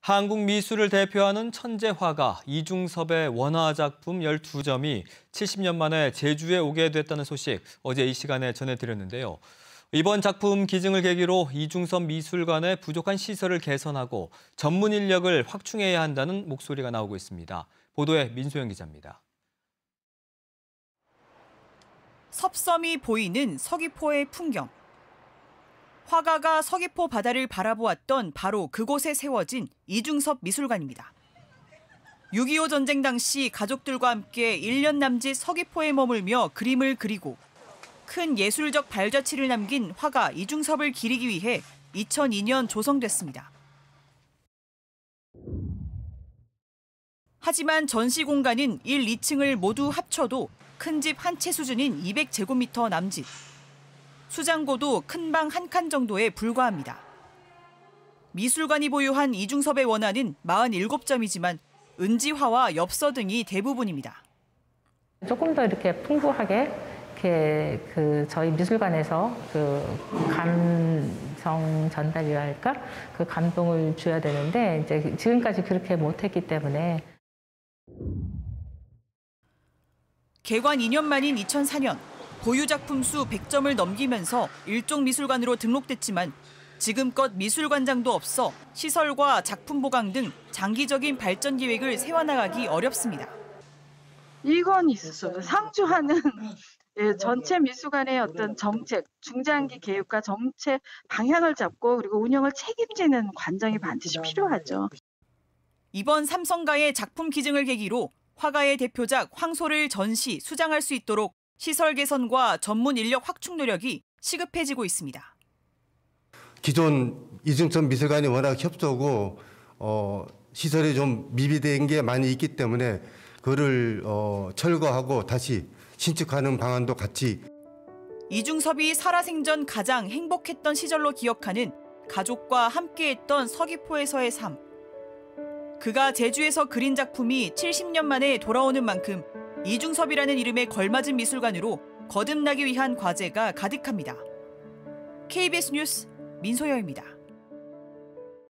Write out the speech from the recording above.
한국 미술을 대표하는 천재 화가 이중섭의 원화 작품 12점이 70년 만에 제주에 오게 됐다는 소식 어제 이 시간에 전해드렸는데요. 이번 작품 기증을 계기로 이중섭 미술관의 부족한 시설을 개선하고 전문 인력을 확충해야 한다는 목소리가 나오고 있습니다. 보도에 민소영 기자입니다. 섭섬이 보이는 서귀포의 풍경. 화가가 서귀포 바다를 바라보았던 바로 그곳에 세워진 이중섭 미술관입니다. 6.25 전쟁 당시 가족들과 함께 1년 남짓 서귀포에 머물며 그림을 그리고 큰 예술적 발자취를 남긴 화가 이중섭을 기리기 위해 2002년 조성됐습니다. 하지만 전시 공간은 1, 2층을 모두 합쳐도 큰 집 한 채 수준인 200제곱미터 남짓. 수장고도 큰 방 한 칸 정도에 불과합니다. 미술관이 보유한 이중섭의 원화는 47점이지만 은지화와 엽서 등이 대부분입니다. 조금 더 이렇게 풍부하게 이렇게 그 저희 미술관에서 그 감성 전달이랄까 그 감동을 줘야 되는데 이제 지금까지 그렇게 못했기 때문에 개관 2년 만인 2004년 보유 작품 수 100점을 넘기면서 일종 미술관으로 등록됐지만 지금껏 미술관장도 없어 시설과 작품 보강 등 장기적인 발전 계획을 세워나가기 어렵습니다. 이건 있었어. 그 상주하는 예, 전체 미술관의 어떤 정책, 중장기 계획과 정책 방향을 잡고 그리고 운영을 책임지는 관장이 반드시 필요하죠. 이번 삼성가의 작품 기증을 계기로 화가의 대표작 황소를 전시, 수장할 수 있도록 시설 개선과 전문 인력 확충 노력이 시급해지고 있습니다. 기존 이중천 미술관이 워낙 협소고 어, 시설이 좀 미비된 게 많이 있기 때문에 그를 어, 철거하고 다시 신축하는 방안도 같이 이중섭이 살아생전 가장 행복했던 시절로 기억하는 가족과 함께했던 서귀포에서의 삶. 그가 제주에서 그린 작품이 70년 만에 돌아오는 만큼 이중섭이라는 이름에 걸맞은 미술관으로 거듭나기 위한 과제가 가득합니다. KBS 뉴스 민소영입니다.